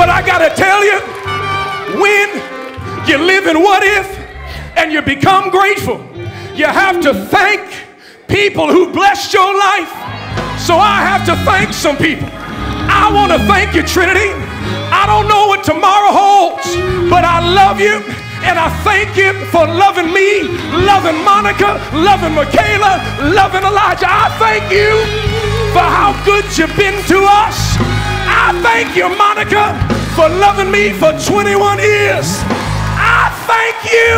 But I got to tell you, when you live in what if and you become grateful, you have to thank people who blessed your life. So I have to thank some people. I want to thank you, Trinity. I don't know what tomorrow holds, but I love you. And I thank you for loving me, loving Monica, loving Michaela, loving Elijah. I thank you for how good you've been to us. I thank you, Monica, for loving me for 21 years. I thank you.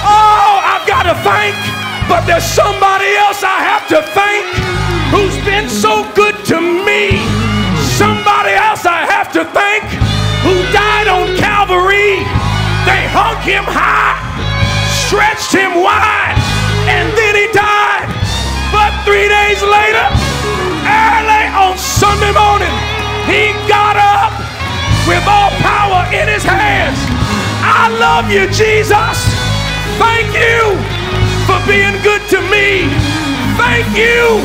Oh, I've got to thank, but there's somebody else I have to thank who's been so good to me. Somebody else I have to thank who died on Calvary. They hung him high, stretched him wide, love you, Jesus. Thank you for being good to me. Thank you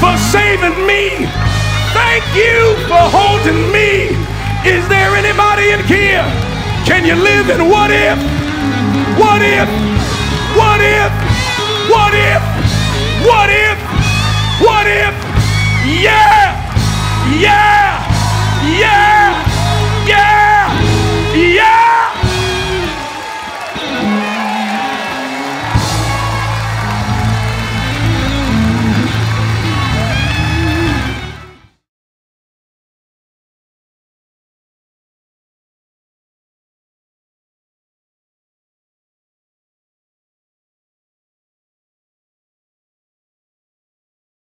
for saving me. Thank you for holding me. Is there anybody in here? Can you live in what if? What if? What if? What if? What if? What if? Yeah! Yeah!